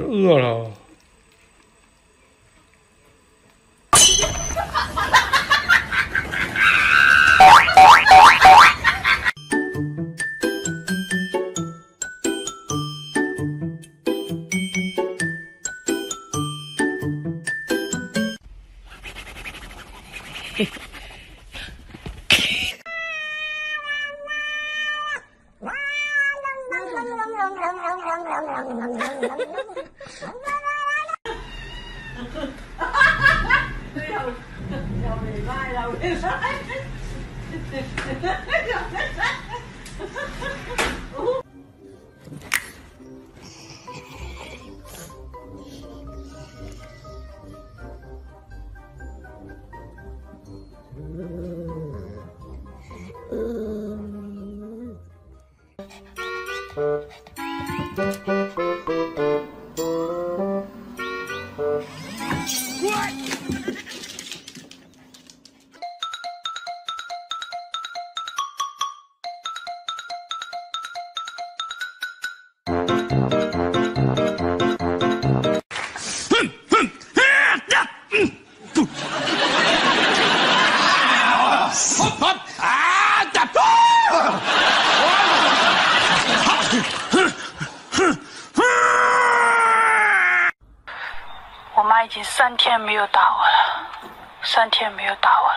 饿了。我妈已经三天没有打我了，三天没有打我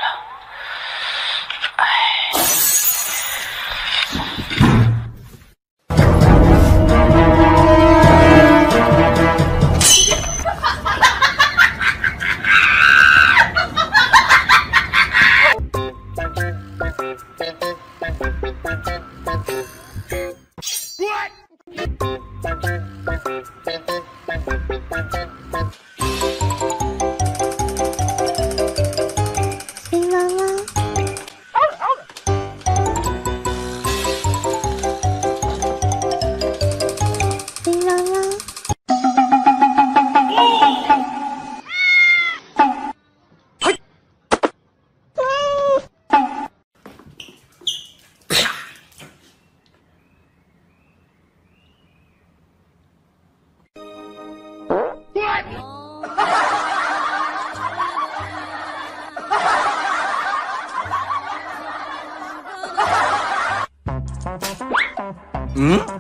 嗯？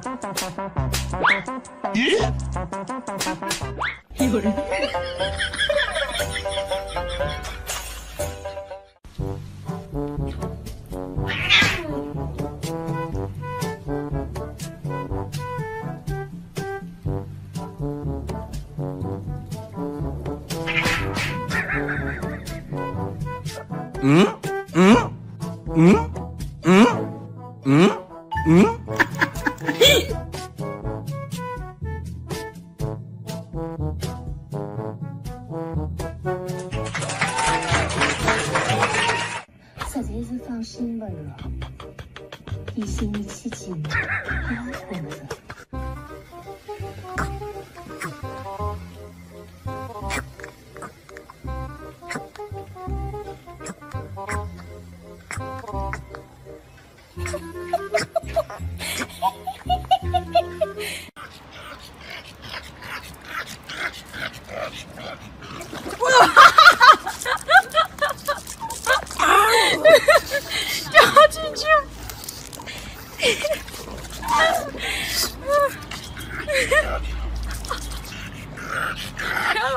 有人。嗯？是放心吧了，一心一气紧，要活着。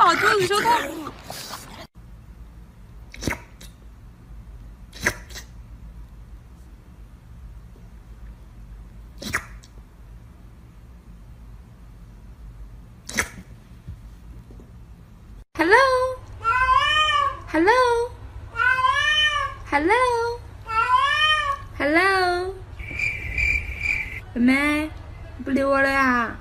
老肚子说痛。Hello. Hello. Hello. Hello. 妹妹，不理我了呀？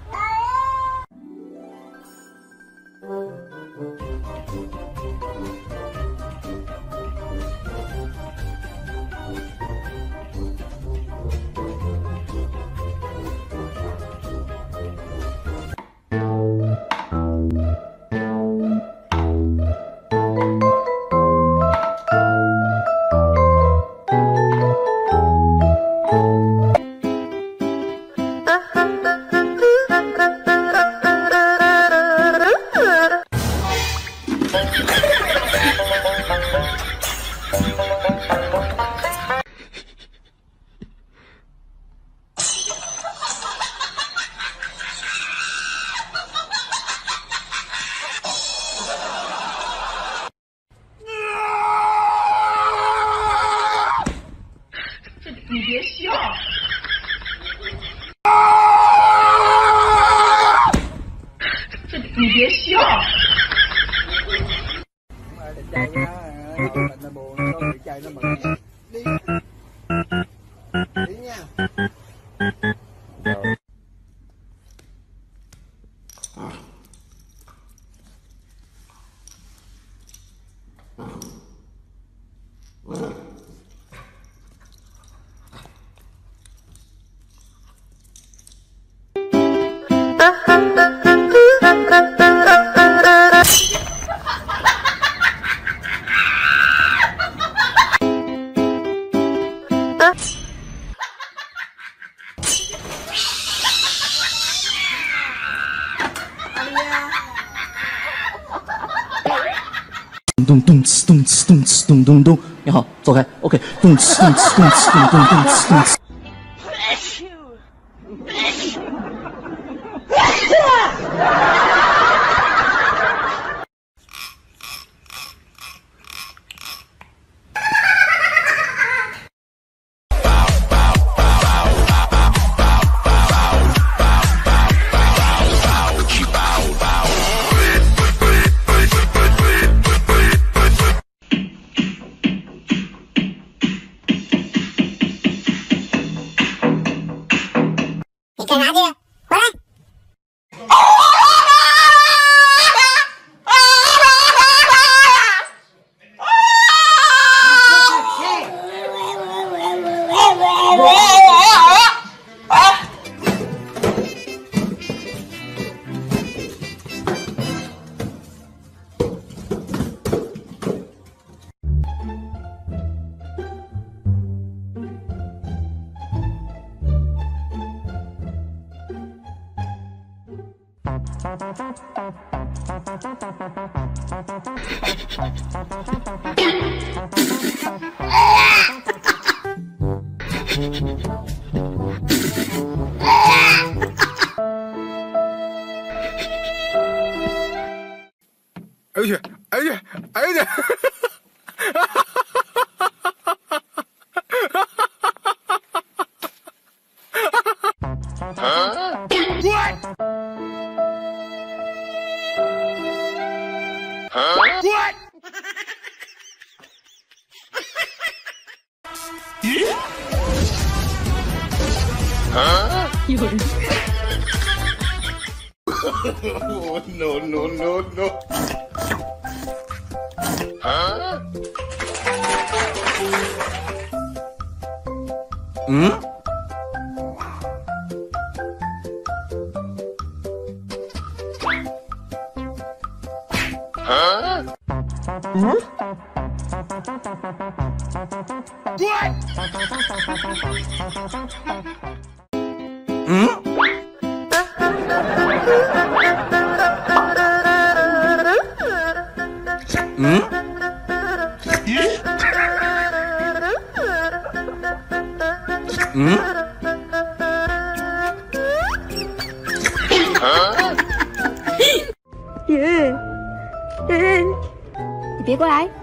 Mm-hmm. 咚咚哧咚哧咚哧咚咚咚，你好，走开，OK，咚哧咚哧咚哧咚咚咚哧咚干啥去？回来！有人。no no no no！嗯？嗯？嗯？嗯？别过来。